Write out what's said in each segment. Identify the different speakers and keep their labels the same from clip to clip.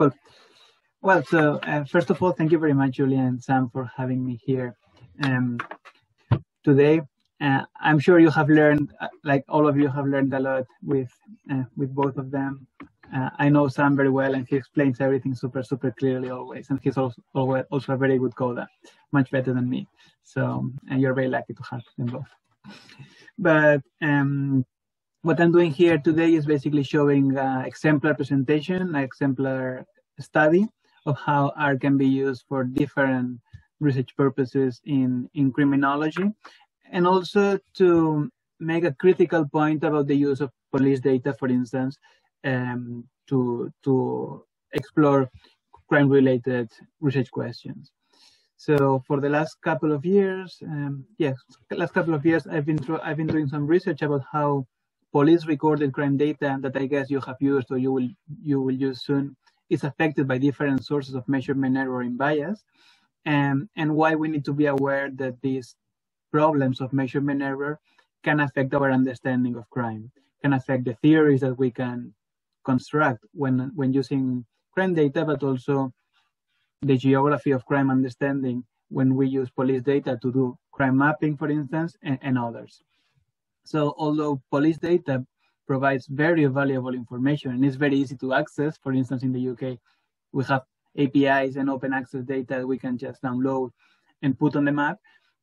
Speaker 1: cool. Well, so uh, first of all, thank you very much, Julia and Sam, for having me here um, today. Uh, I'm sure you have learned, uh, like all of you have learned a lot with uh, with both of them. Uh, I know Sam very well, and he explains everything super, super clearly always. And he's also also a very good coder, much better than me. So, and you're very lucky to have them both. But um, what I'm doing here today is basically showing an exemplar presentation, an exemplar study of how R can be used for different research purposes in, in criminology, and also to make a critical point about the use of police data, for instance, um, to, to explore crime-related research questions. So for the last couple of years, um, yes, last couple of years, I've been I've been doing some research about how police recorded crime data that I guess you have used or you will you will use soon is affected by different sources of measurement error and bias, and, and why we need to be aware that these problems of measurement error can affect our understanding of crime, can affect the theories that we can construct when, when using crime data, but also the geography of crime understanding when we use police data to do crime mapping, for instance, and, and others. So although police data provides very valuable information and it's very easy to access. For instance, in the UK, we have APIs and open access data we can just download and put on the map.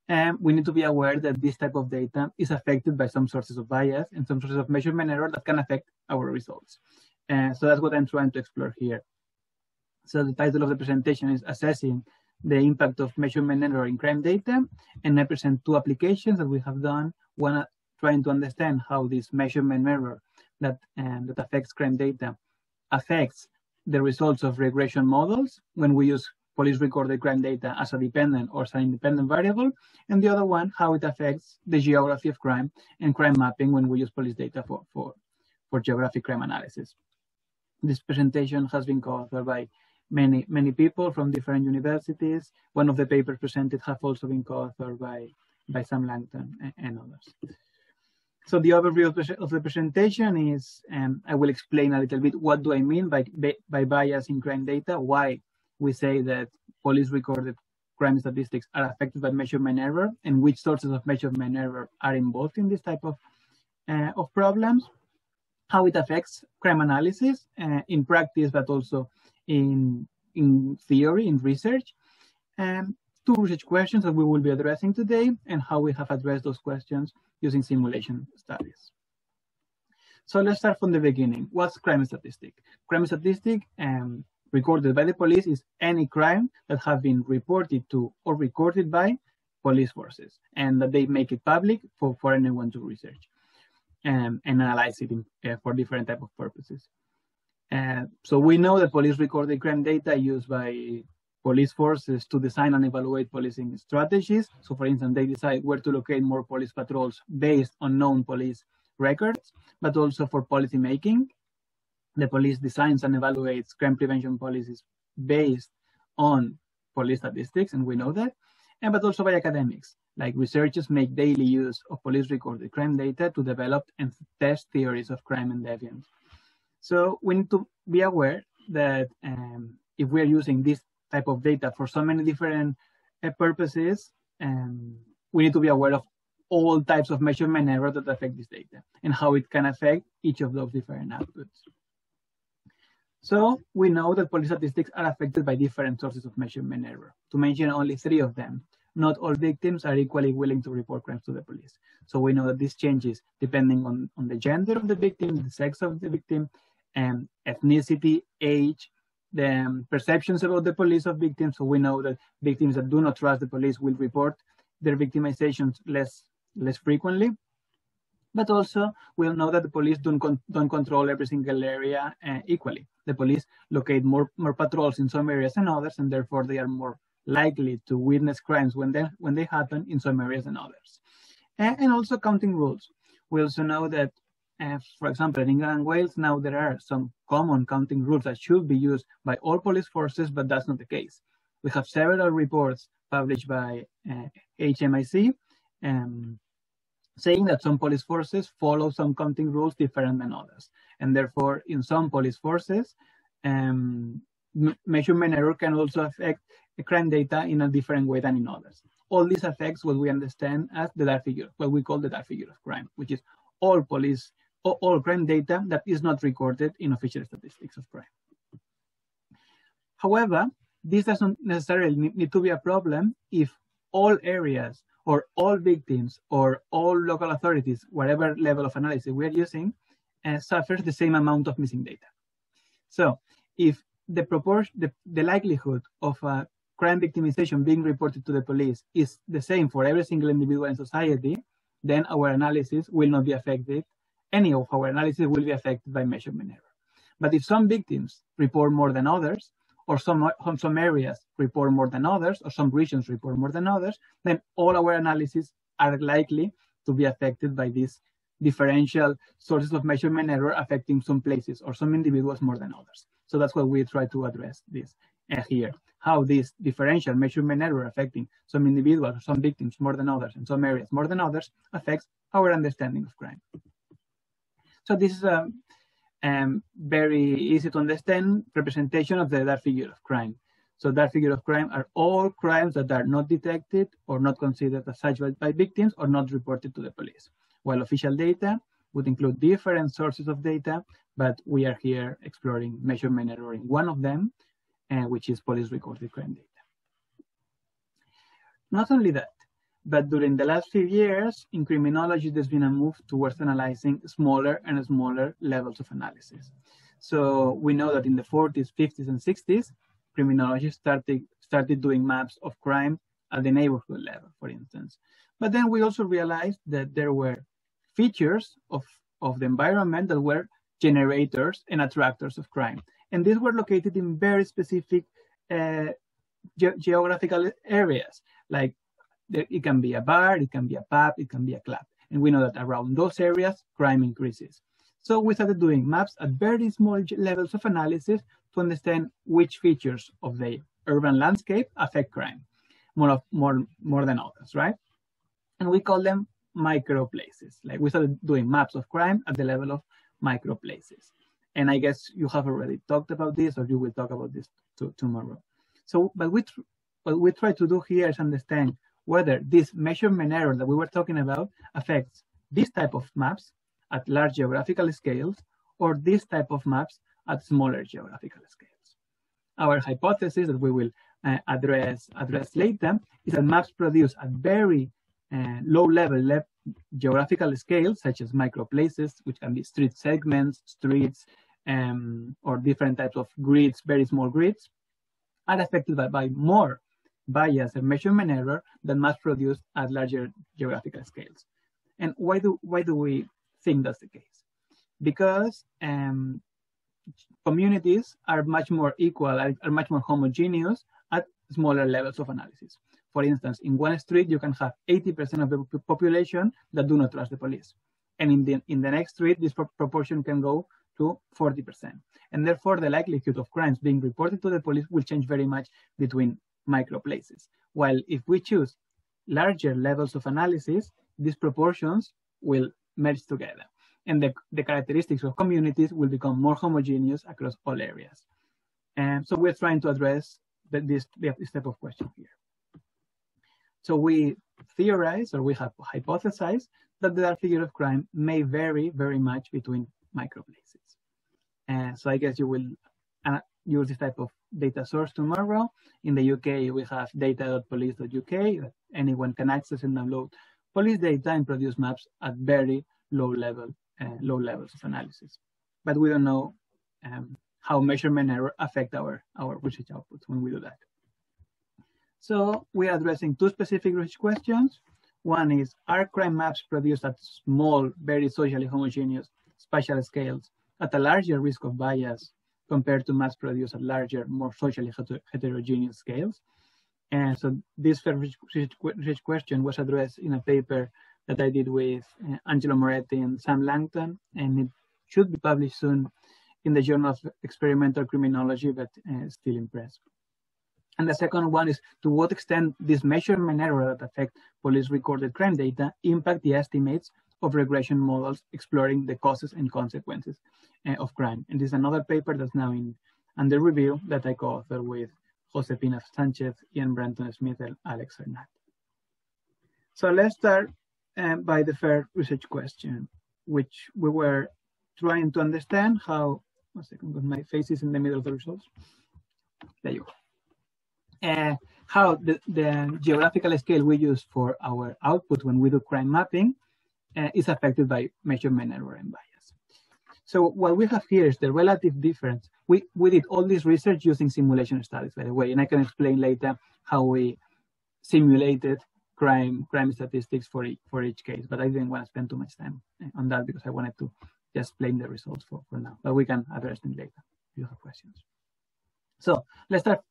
Speaker 1: And we need to be aware that this type of data is affected by some sources of bias and some sources of measurement error that can affect our results. And so that's what I'm trying to explore here. So the title of the presentation is Assessing the Impact of Measurement Error in Crime Data. And I present two applications that we have done. One trying to understand how this measurement error that, um, that affects crime data affects the results of regression models when we use police recorded crime data as a dependent or as an independent variable, and the other one, how it affects the geography of crime and crime mapping when we use police data for, for, for geographic crime analysis. This presentation has been co-authored by many, many people from different universities. One of the papers presented have also been co-authored by, by Sam Langton and, and others. So the overview of the presentation is, I will explain a little bit what do I mean by, by bias in crime data, why we say that police recorded crime statistics are affected by measurement error, and which sources of measurement error are involved in this type of, uh, of problems, how it affects crime analysis uh, in practice, but also in, in theory, in research, um, two research questions that we will be addressing today, and how we have addressed those questions using simulation studies. So let's start from the beginning. What's crime statistic? Crime statistic um, recorded by the police is any crime that have been reported to or recorded by police forces and that they make it public for, for anyone to research um, and analyze it in, uh, for different type of purposes. Uh, so we know that police recorded crime data used by police forces to design and evaluate policing strategies. So for instance, they decide where to locate more police patrols based on known police records, but also for policy making. The police designs and evaluates crime prevention policies based on police statistics, and we know that, and but also by academics, like researchers make daily use of police recorded crime data to develop and test theories of crime and deviance. So we need to be aware that um, if we're using this type of data for so many different uh, purposes, and we need to be aware of all types of measurement error that affect this data and how it can affect each of those different outputs. So we know that police statistics are affected by different sources of measurement error. To mention only three of them, not all victims are equally willing to report crimes to the police. So we know that this changes depending on, on the gender of the victim, the sex of the victim, and ethnicity, age, the um, perceptions about the police of victims. So we know that victims that do not trust the police will report their victimizations less less frequently. But also, we'll know that the police don't, con don't control every single area uh, equally. The police locate more, more patrols in some areas than others, and therefore they are more likely to witness crimes when they, when they happen in some areas than others. and also counting rules. We also know that uh, for example, in England and Wales, now there are some common counting rules that should be used by all police forces, but that's not the case. We have several reports published by uh, HMIC um, saying that some police forces follow some counting rules different than others. And therefore, in some police forces, um, measurement error can also affect crime data in a different way than in others. All this affects what we understand as the dark figure, what we call the dark figure of crime, which is all police, all, crime data that is not recorded in official statistics of crime. However, this doesn't necessarily need to be a problem if all areas or all victims or all local authorities, whatever level of analysis we're using, uh, suffers the same amount of missing data. So if the proportion, the, the likelihood of a crime victimization being reported to the police is the same for every single individual in society, then our analysis will not be affected. Any of our analysis will be affected by measurement error. But if some victims report more than others, or some, some areas report more than others, or some regions report more than others, then all our analyses are likely to be affected by these differential sources of measurement error affecting some places or some individuals more than others. So that's what we try to address this uh, here, how this differential measurement error affecting some individuals or some victims more than others and some areas more than others affects our understanding of crime. So this is a um, very easy to understand representation of the dark figure of crime. So dark figure of crime are all crimes that are not detected or not considered as such by, victims or not reported to the police. While official data would include different sources of data, but we are here exploring measurement error in one of them, uh, which is police recorded crime data. Not only that, but during the last few years, in criminology, there's been a move towards analyzing smaller and smaller levels of analysis. So we know that in the 40s, 50s, and 60s, criminology started, started doing maps of crime at the neighborhood level, for instance. But then we also realized that there were features of, of the environment that were generators and attractors of crime. And these were located in very specific uh, ge geographical areas, like it can be a bar, it can be a pub, it can be a club. And we know that around those areas, crime increases. So we started doing maps at very small levels of analysis to understand which features of the urban landscape affect crime more, of, more, more than others, right? And we call them micro places. Like we started doing maps of crime at the level of micro places. And I guess you have already talked about this or you will talk about this tomorrow. So, but we what we try to do here is understand whether this measurement error that we were talking about affects this type of maps at large geographical scales or this type of maps at smaller geographical scales. Our hypothesis that we will uh, address, address later is that maps produced at very uh, low level le geographical scales, such as microplaces, which can be street segments, streets, um, or different types of grids, very small grids, are affected by, by more bias and measurement error than mass produced at larger geographical scales. And why do why do we think that's the case? Because um, communities are much more equal, are, are much more homogeneous at smaller levels of analysis. For instance, in one street, you can have 80% of the population that do not trust the police. And in the, in the next street, this pro proportion can go to 40%. And therefore, the likelihood of crimes being reported to the police will change very much between microplaces. While if we choose larger levels of analysis, these proportions will merge together. And the, the characteristics of communities will become more homogeneous across all areas. And so we're trying to address the, this, this type of question here. So we theorize or we have hypothesized that the figure of crime may vary very much between microplaces. And so I guess you will use this type of data source tomorrow. In the UK, we have data.police.uk that anyone can access and download police data and produce maps at very low level, uh, low levels of analysis. But we don't know um, how measurement error affect our, our research outputs when we do that. So we are addressing two specific research questions. One is, are crime maps produced at small, very socially homogeneous spatial scales at a larger risk of bias compared to mass produced at larger, more socially heterogeneous scales. And so this research question was addressed in a paper that I did with uh, Angelo Moretti and Sam Langton, and it should be published soon in the Journal of Experimental Criminology, but uh, still in press. And the second one is to what extent this measurement error that affect police recorded crime data impact the estimates of regression models exploring the causes and consequences uh, of crime. And this is another paper that's now in the review that I co-authored with Jose Pina-Sanchez, Ian Brunton-Smith, and Alex Cernat. So let's start uh, by the first research question, which we were trying to understand how, one second, my face is in the middle of the results. There you go. Uh, how the, the, geographical scale we use for our output when we do crime mapping uh, is affected by measurement error and bias. So what we have here is the relative difference. We, we did all this research using simulation studies, by the way, and I can explain later how we simulated crime crime statistics for each, for each case. But I didn't want to spend too much time on that because I wanted to just explain the results for, for now. But we can address them later if you have questions. So let's start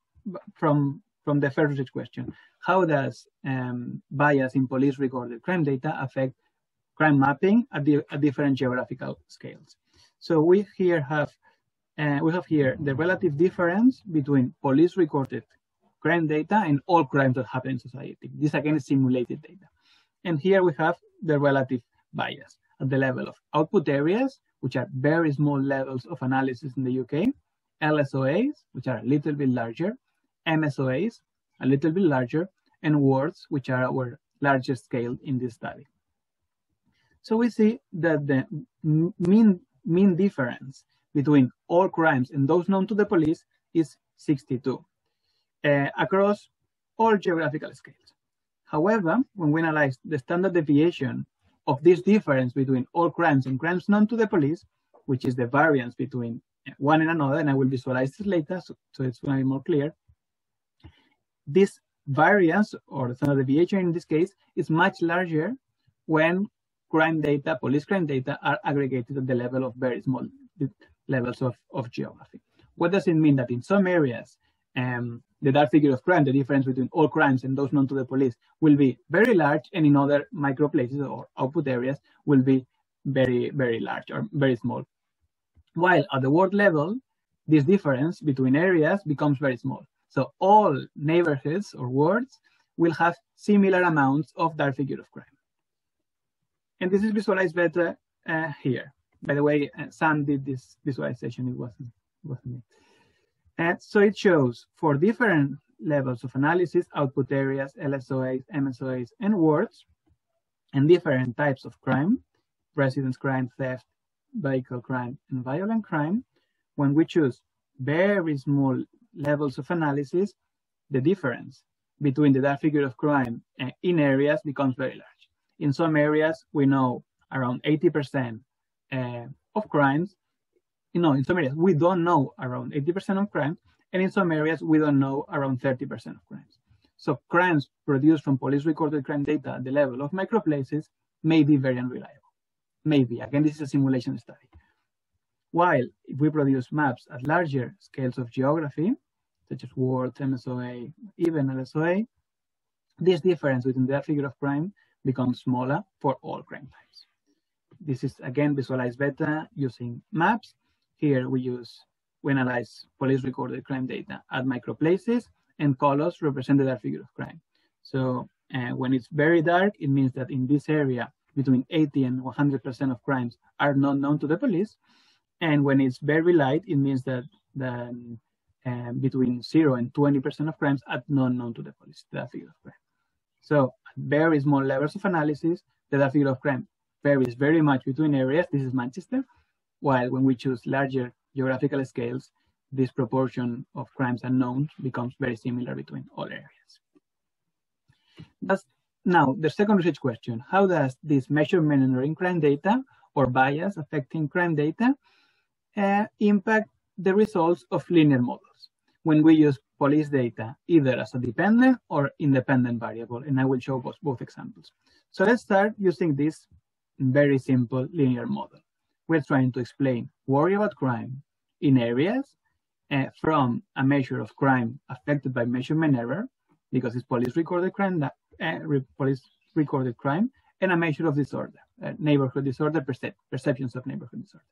Speaker 1: from from the first question. How does um, bias in police recorded crime data affect crime mapping at, at different geographical scales? So we here have uh, we have here the relative difference between police recorded crime data and all crimes that happen in society. This again is simulated data. And here we have the relative bias at the level of output areas, which are very small levels of analysis in the UK, LSOAs, which are a little bit larger, MSOAs, a little bit larger, and wards, which are our largest scale in this study. So we see that the mean, mean difference between all crimes and those known to the police is 62 uh, across all geographical scales. However, when we analyze the standard deviation of this difference between all crimes and crimes known to the police, which is the variance between one and another, and I will visualize this later, so, so it's going to be more clear. This variance, or the standard deviation in this case, is much larger when crime data, police crime data, are aggregated at the level of very small levels of, of geography. What does it mean that in some areas, um, the dark figure of crime, the difference between all crimes and those known to the police, will be very large, and in other micro places or output areas will be very, very large or very small. While at the ward level, this difference between areas becomes very small. So all neighborhoods or wards will have similar amounts of dark figure of crime. And this is visualized better uh, here. By the way, uh, Sam did this visualization, it wasn't, it wasn't me. And so it shows for different levels of analysis, output areas, LSOAs, MSOAs, and wards, and different types of crime, residence crime, theft, vehicle crime, and violent crime, when we choose very small levels of analysis, the difference between the dark figure of crime in areas becomes very large. In some areas, we know around 80% uh, of crimes you know, in some areas we don't know around 80% of crimes, and in some areas we don't know around 30% of crimes. So crimes produced from police recorded crime data at the level of microplaces may be very unreliable. Maybe, again, this is a simulation study. While if we produce maps at larger scales of geography, such as ward, MSOA, even LSOA, this difference between that figure of crime becomes smaller for all crime types. This is again visualized better using maps here we use, we analyze police recorded crime data at microplaces and colors represent the figure of crime. So uh, when it's very dark, it means that in this area, between 80 and 100% of crimes are not known to the police. And when it's very light, it means that the, um, between 0 and 20% of crimes are not known to the police, the figure of crime. So very small levels of analysis, the dark figure of crime varies very much between areas. This is Manchester while when we choose larger geographical scales, this proportion of crimes unknown becomes very similar between all areas. That's now the second research question, how does this measurement in crime data or bias affecting crime data uh, impact the results of linear models when we use police data either as a dependent or independent variable, and I will show both, both examples. So let's start using this very simple linear model we're trying to explain worry about crime in areas uh, from a measure of crime affected by measurement error, because it's police recorded crime, that, uh, police recorded crime, and a measure of disorder, uh, neighborhood disorder, percep perceptions of neighborhood disorder.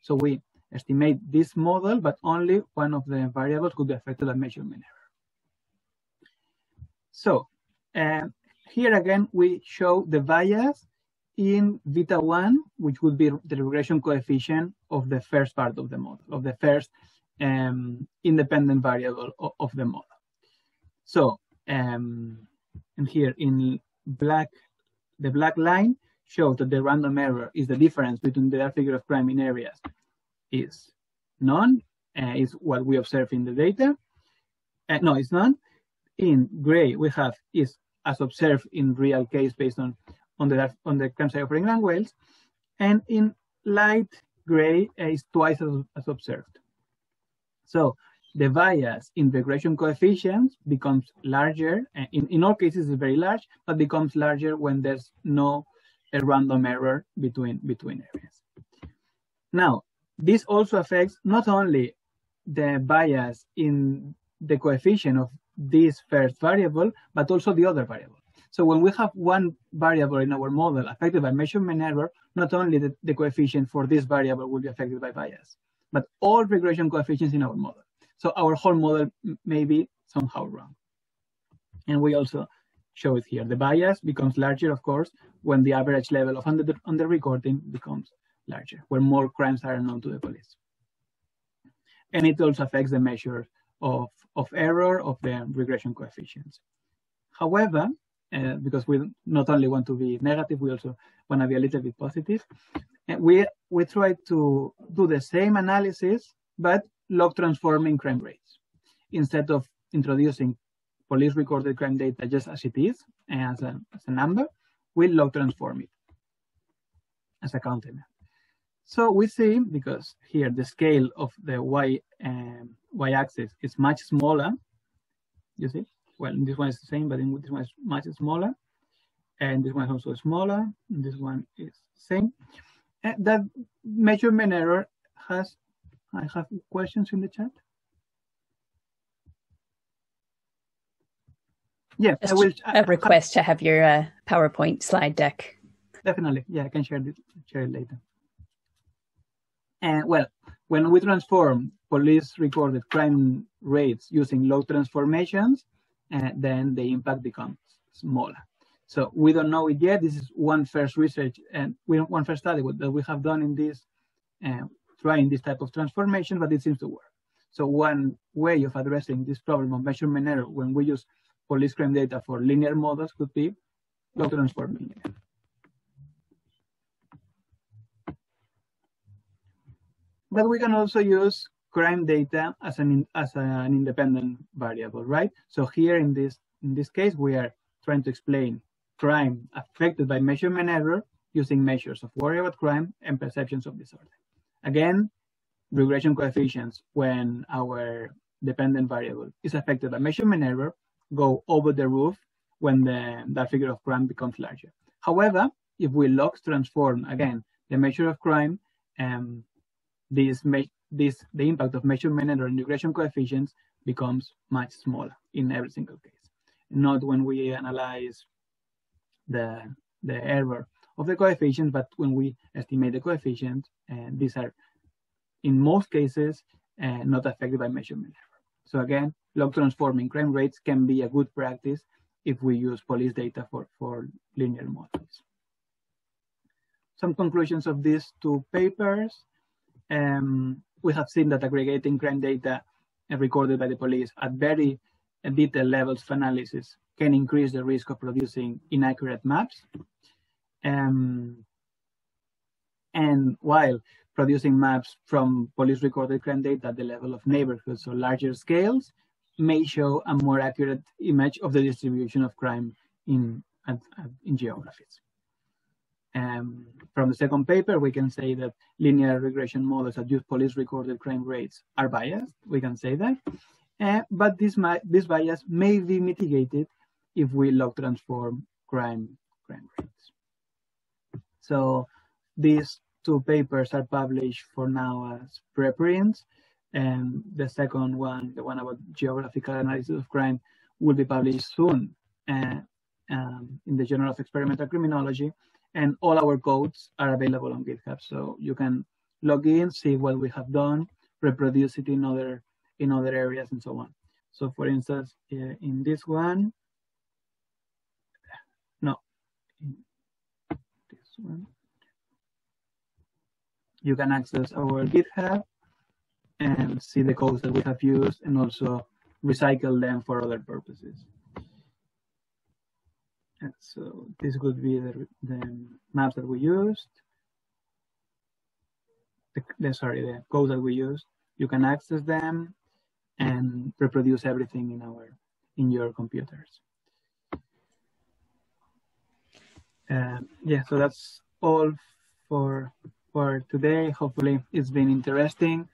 Speaker 1: So we estimate this model, but only one of the variables could be affected by measurement error. So uh, here again, we show the bias in beta 1, which would be the regression coefficient of the first part of the model, of the first um, independent variable of, of, the model. So, um, and here in black, the black line shows that the random error is the difference between the figure of crime in areas is none, uh, is what we observe in the data. Uh, no, it's none. In gray, we have is as observed in real case based on on the on the crime survey of England Wales, and in light gray uh, is twice as, as observed. So the bias in regression coefficients becomes larger. In, in all cases, it's very large, but becomes larger when there's no a random error between, between areas. Now, this also affects not only the bias in the coefficient of this first variable, but also the other variable. So when we have one variable in our model affected by measurement error, not only the, the coefficient for this variable will be affected by bias, but all regression coefficients in our model. So our whole model may be somehow wrong. And we also show it here. The bias becomes larger, of course, when the average level of under, under recording becomes larger, where more crimes are known to the police. And it also affects the measure of, of error of the regression coefficients. However, uh, because we not only want to be negative, we also want to be a little bit positive. And we, we try to do the same analysis, but log transforming crime rates. Instead of introducing police recorded crime data just as it is, as a, as a number, we log transform it as a counter. So we see, because here the scale of the y, um, y-axis is much smaller, you see? Well, this one is the same, but in this one is much smaller. And this one is also smaller. this one is same. And that measurement error has, I have questions in the chat. Yeah,
Speaker 2: Just I will. A request to have your uh, PowerPoint slide deck.
Speaker 1: Definitely, yeah, I can share it, share it later. And well, when we transform police recorded crime rates using log transformations, uh, then the impact becomes smaller. So we don't know it yet. This is one first research and we one first study that we have done in this, uh, trying this type of transformation, but it seems to work. So one way of addressing this problem of measurement error when we use police crime data for linear models could be log transforming. But we can also use crime data as an as an independent variable, right? So here in this in this case, we are trying to explain crime affected by measurement error using measures of worry about crime and perceptions of disorder. Again, regression coefficients when our dependent variable is affected by measurement error go over the roof when the, that figure of crime becomes larger. However, if we log transform again the measure of crime, um, this this the impact of measurement and regression coefficients becomes much smaller in every single case. Not when we analyze the the error of the coefficients, but when we estimate the coefficient, and these are in most cases uh, not affected by measurement error. So again, log transforming crime rates can be a good practice if we use police data for, for linear models. Some conclusions of these two papers. Um, we have seen that aggregating crime data recorded by the police at very detailed levels of analysis can increase the risk of producing inaccurate maps. Um, and while producing maps from police recorded crime data at the level of neighborhoods or larger scales may show a more accurate image of the distribution of crime in, in geographies. Um, from the second paper, we can say that linear regression models that use police recorded crime rates are biased. We can say that. Uh, but this, this bias may be mitigated if we log transform crime, crime rates. So these two papers are published for now as preprints. And the second one, the one about geographical analysis of crime, will be published soon uh, um, in the Journal of Experimental Criminology. And all our codes are available on GitHub. So you can log in, see what we have done, reproduce it in other in other areas and so on. So for instance, uh, in this one, no, this one, you can access our GitHub and see the codes that we have used and also recycle them for other purposes. And so this would be the, the maps that we used. The, the, sorry, the code that we used. You can access them and reproduce everything in our in your computers. Uh, yeah, so that's all for for today. Hopefully, it's been interesting.